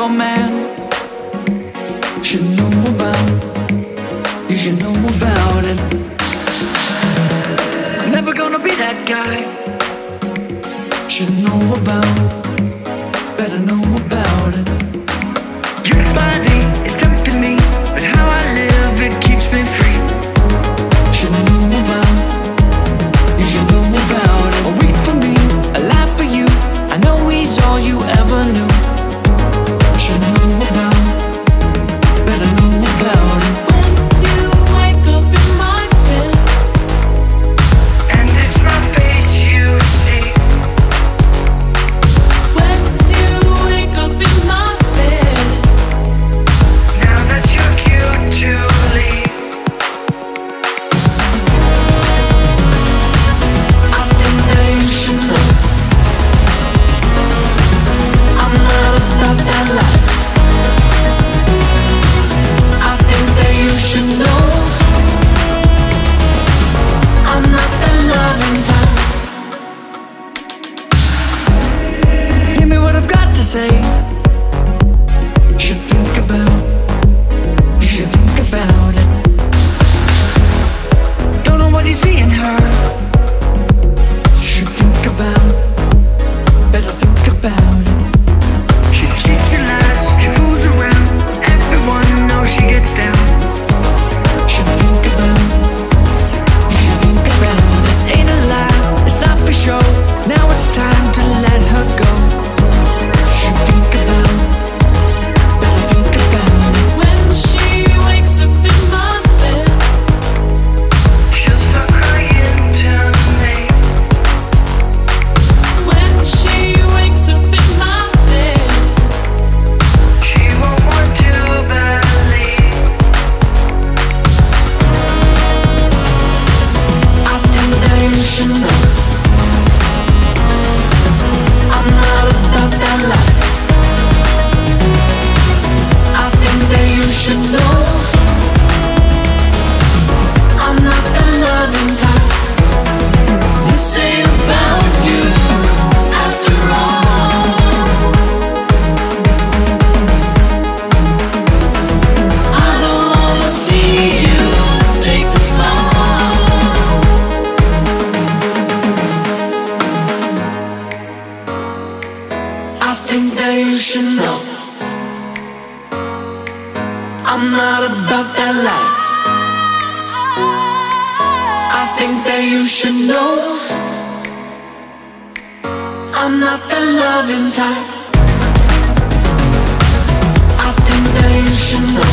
your man. Should know about You should know about it. Never gonna be that guy. Should know about. say emotional that you should know. I'm not about that life. I think that you should know. I'm not the loving type. I think that you should know.